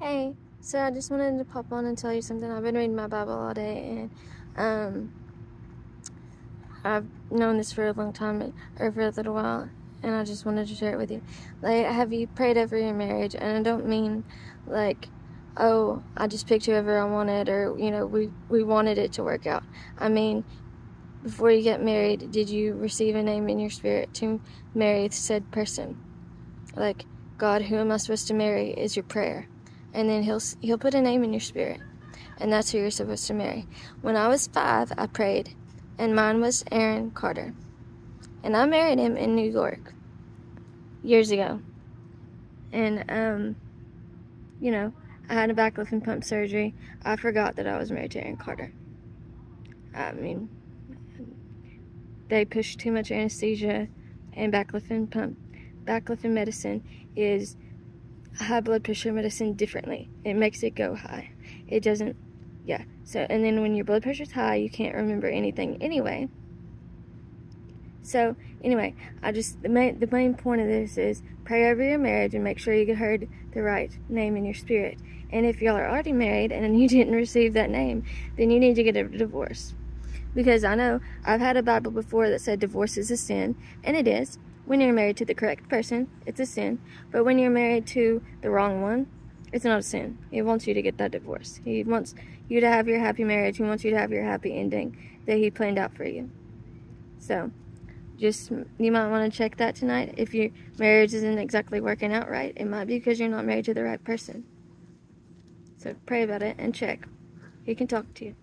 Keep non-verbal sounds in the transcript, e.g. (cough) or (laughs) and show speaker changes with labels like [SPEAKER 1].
[SPEAKER 1] Hey, so I just wanted to pop on and tell you something. I've been reading my Bible all day, and um, I've known this for a long time, or for a little while, and I just wanted to share it with you. Like, have you prayed over your marriage? And I don't mean like, oh, I just picked whoever I wanted, or you know, we we wanted it to work out. I mean, before you get married, did you receive a name in your spirit to marry said person? Like, God, who am I supposed to marry? Is your prayer and then he'll he'll put a name in your spirit, and that's who you're supposed to marry. When I was five, I prayed, and mine was Aaron Carter, and I married him in New York years ago, and um, you know, I had a baclofen pump surgery. I forgot that I was married to Aaron Carter. I mean, they pushed too much anesthesia, and baclofen pump, baclofen medicine is high blood pressure medicine differently. It makes it go high. It doesn't, yeah. So, and then when your blood pressure's high, you can't remember anything anyway. So, anyway, I just, the main, the main point of this is pray over your marriage and make sure you heard the right name in your spirit. And if y'all are already married and (laughs) you didn't receive that name, then you need to get a divorce. Because I know I've had a Bible before that said divorce is a sin, and it is. When you're married to the correct person, it's a sin. But when you're married to the wrong one, it's not a sin. He wants you to get that divorce. He wants you to have your happy marriage. He wants you to have your happy ending that he planned out for you. So, just, you might want to check that tonight. If your marriage isn't exactly working out right, it might be because you're not married to the right person. So pray about it and check. He can talk to you.